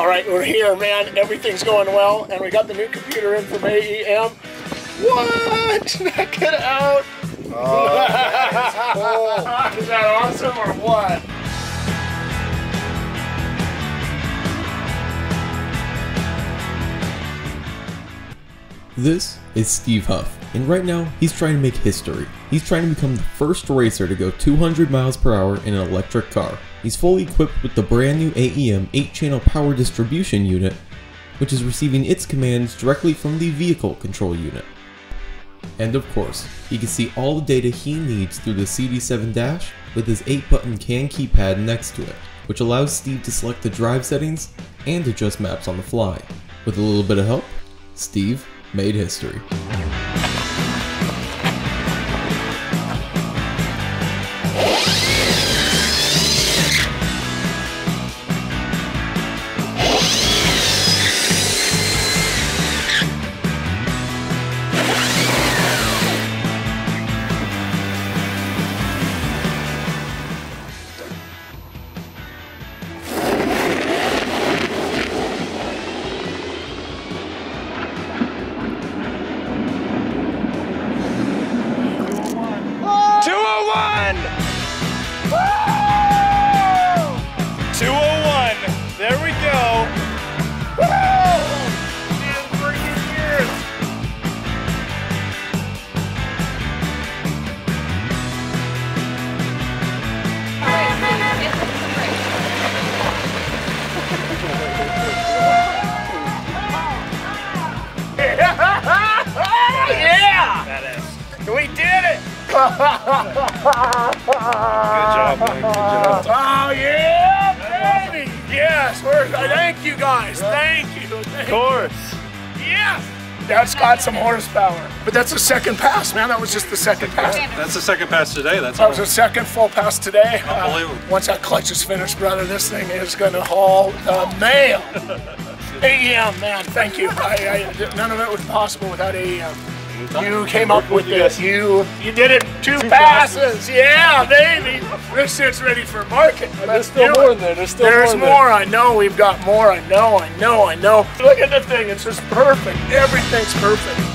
All right, we're here, man. Everything's going well, and we got the new computer in from AEM. What? Check it out. Oh, Is that awesome or what? This is Steve Huff, and right now he's trying to make history. He's trying to become the first racer to go 200 miles per hour in an electric car. He's fully equipped with the brand new AEM 8-channel power distribution unit, which is receiving its commands directly from the vehicle control unit. And of course, he can see all the data he needs through the CD7 dash with his 8-button CAN keypad next to it, which allows Steve to select the drive settings and adjust maps on the fly. With a little bit of help, Steve made history. We did it! Good job, man. Good job. Oh yeah, baby! Yes, we're, thank you guys. Thank you. Of Thank course. Yes! That's got some horsepower. But that's the second pass, man. That was just the second pass. That's the second pass today. That's That was a second full pass today. Uh, Unbelievable. once that clutch is finished, brother, this thing is going to haul the mail. AEM, man, thank you. I, I, none of it was possible without AEM. You came up with this. You you did it two, passes. Yeah, baby. This shit's ready for market. There's still more it. in there. There's still There's more. more. I know. We've got more. I know. I know. I know. Look at the thing. It's just perfect. Everything's perfect.